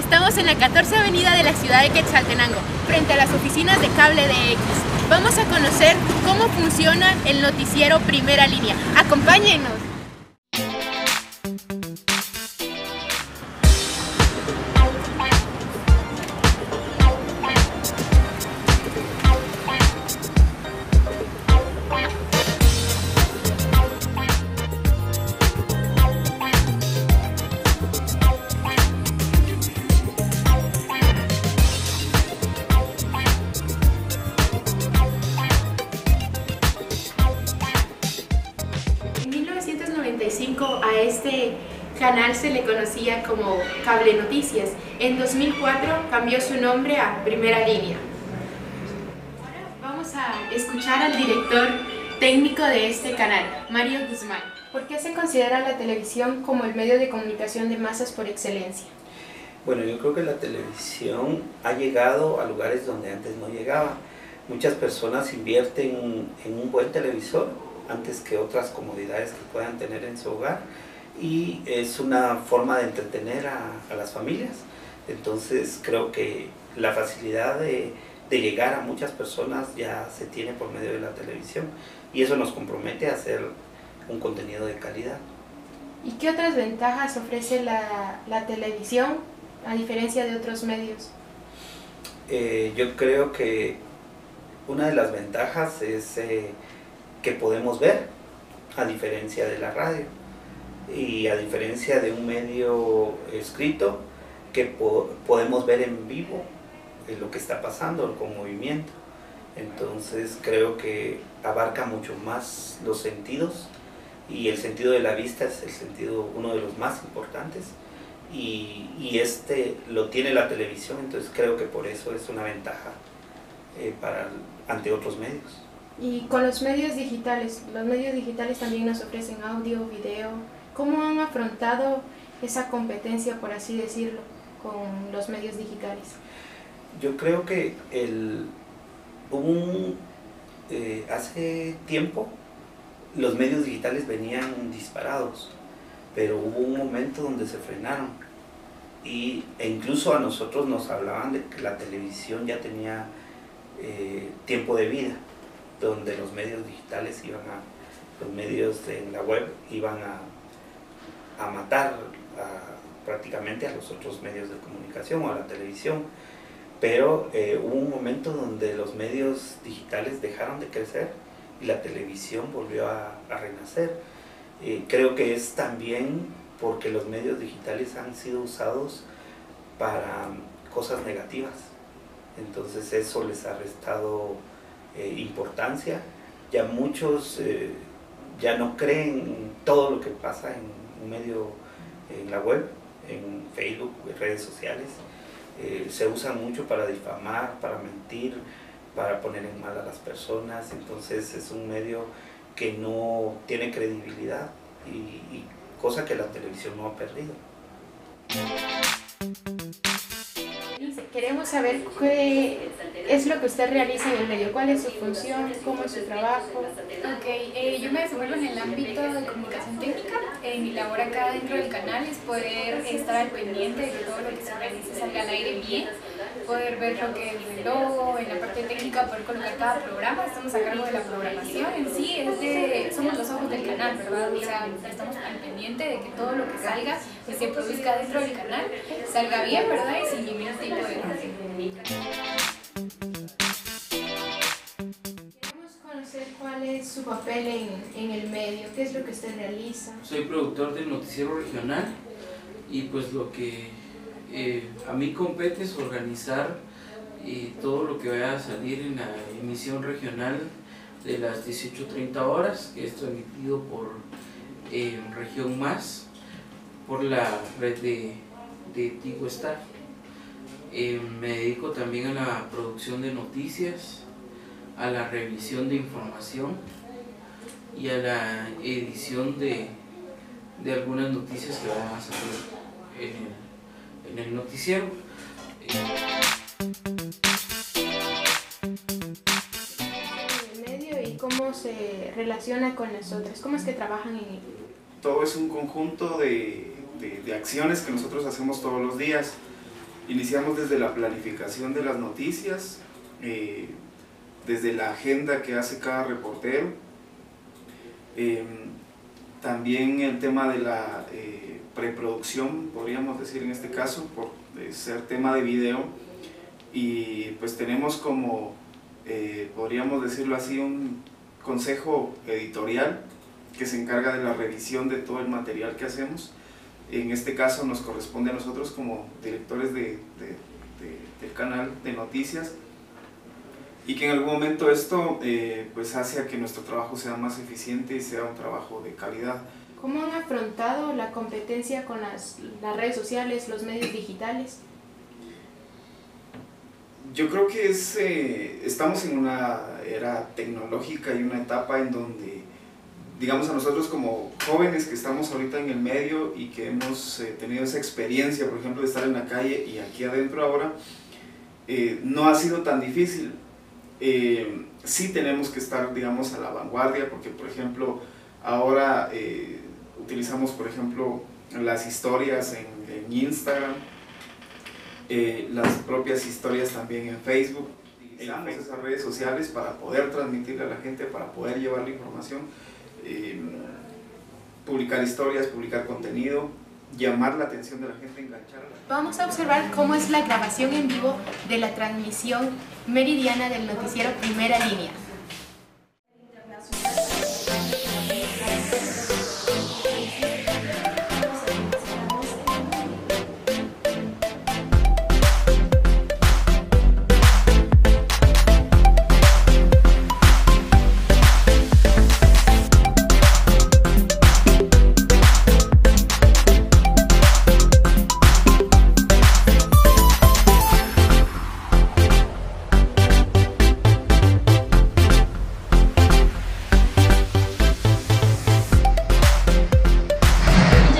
Estamos en la 14 Avenida de la ciudad de Quetzaltenango, frente a las oficinas de cable de X. Vamos a conocer cómo funciona el noticiero Primera Línea. ¡Acompáñenos! Canal se le conocía como Cable Noticias. En 2004 cambió su nombre a Primera Línea. Ahora vamos a escuchar al director técnico de este canal, Mario Guzmán. ¿Por qué se considera la televisión como el medio de comunicación de masas por excelencia? Bueno, yo creo que la televisión ha llegado a lugares donde antes no llegaba. Muchas personas invierten en un buen televisor antes que otras comodidades que puedan tener en su hogar y es una forma de entretener a, a las familias. Entonces creo que la facilidad de, de llegar a muchas personas ya se tiene por medio de la televisión y eso nos compromete a hacer un contenido de calidad. ¿Y qué otras ventajas ofrece la, la televisión a diferencia de otros medios? Eh, yo creo que una de las ventajas es eh, que podemos ver, a diferencia de la radio y a diferencia de un medio escrito, que po- podemos ver en vivo eh, lo que está pasando con movimiento. Entonces creo que abarca mucho más los sentidos y el sentido de la vista es el sentido uno de los más importantes y, este lo tiene la televisión, entonces creo que por eso es una ventaja eh, para, ante otros medios. Y con los medios digitales, los medios digitales también nos ofrecen audio, video. ¿Cómo han afrontado esa competencia, por así decirlo, con los medios digitales? Yo creo que el, hubo un, eh, hace tiempo los medios digitales venían disparados, pero hubo un momento donde se frenaron y, e incluso a nosotros nos hablaban de que la televisión ya tenía eh, tiempo de vida, donde los medios digitales iban a, los medios en la web iban a, a matar prácticamente a los otros medios de comunicación o a la televisión pero eh, hubo un momento donde los medios digitales dejaron de crecer y la televisión volvió a, renacer. Eh, creo que es también porque los medios digitales han sido usados para cosas negativas. Entonces eso les ha restado eh, importancia. Ya muchos ya no creen todo lo que pasa en un medio, en la web, en Facebook, en redes sociales eh, se usan mucho para difamar, para mentir, para poner en mal a las personas, entonces es un medio que no tiene credibilidad y cosa que la televisión no ha perdido. Queremos saber qué es lo que usted realiza en el medio, cuál es su función, cómo es su trabajo. Ok, eh, yo me desenvuelvo en el ámbito de comunicación técnica. Eh, mi labor acá dentro del canal es poder estar al pendiente de que todo lo que se realice salga al aire bien, poder ver lo que es el logo, en la parte técnica poder colocar cada programa. Estamos a cargo de la programación en sí, es de, somos los ojos del canal, ¿verdad? O sea, estamos al pendiente de que todo lo que salga, que se produzca dentro del canal, salga bien, ¿verdad? Y sin ningún tipo de... Queremos conocer cuál es su papel en, en el medio, qué es lo que usted realiza. Soy productor del noticiero regional y pues lo que eh, a mí compete es organizar eh, todo lo que vaya a salir en la emisión regional de las 18.30 horas, que es transmitido por eh, Región Más, por la red de, de Tigo Star. Me dedico también a la producción de noticias, a la revisión de información y a la edición de, de algunas noticias que van a salir en el, en el noticiero. En el medio y cómo se relaciona con nosotros, cómo es que trabajan en él. todo es un conjunto de, de- de acciones que nosotros hacemos todos los días. Iniciamos desde la planificación de las noticias, eh, desde la agenda que hace cada reportero, em, también el tema de la eh, preproducción, podríamos decir en este caso, por ser tema de video, y pues tenemos como, eh, podríamos decirlo así, un consejo editorial que se encarga de la revisión de todo el material que hacemos. En este caso nos corresponde a nosotros como directores de, del canal de noticias y que en algún momento esto eh, pues hace a que nuestro trabajo sea más eficiente y sea un trabajo de calidad. ¿Cómo han afrontado la competencia con las, las redes sociales, los medios digitales? Yo creo que es, eh, estamos en una era tecnológica y una etapa en donde, digamos a nosotros como jóvenes que estamos ahorita en el medio y que hemos eh, tenido esa experiencia, por ejemplo, de estar en la calle y aquí adentro ahora, eh, no ha sido tan difícil. Sí tenemos que estar, digamos, a la vanguardia, porque, por ejemplo, ahora utilizamos, por ejemplo, las historias en, en Instagram, eh, las propias historias también en Facebook. Utilizamos esas redes sociales para poder transmitirle a la gente, para poder llevar la información, eh, publicar historias, publicar contenido, llamar la atención de la gente. Vamos a observar cómo es la grabación en vivo de la transmisión meridiana del noticiero Primera Línea.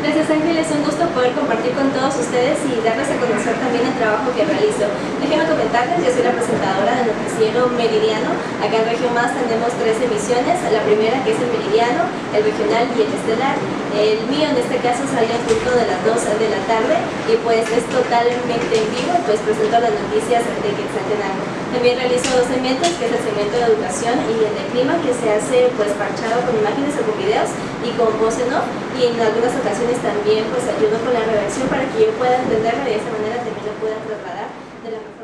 Gracias Ángel, es un gusto poder compartir con todos ustedes y darles a conocer también el trabajo que realizo. Déjenme comentarles, yo soy la presentadora del noticiero Meridiano. Acá en Región Más tenemos tres emisiones, la primera que es el Meridiano, el Regional y el Estelar. El mío en este caso sale punto de las 2 de la tarde y pues es totalmente en vivo y pues presento las noticias de Quetzaltenango. También realizo dos segmentos, que es el segmento de educación y el de clima, que se hace pues parchado con imágenes o con videos y con voz en off y en algunas ocasiones también pues ayudo con la redacción para que yo pueda entenderlo y de esa manera también lo pueda trasladar de la mejor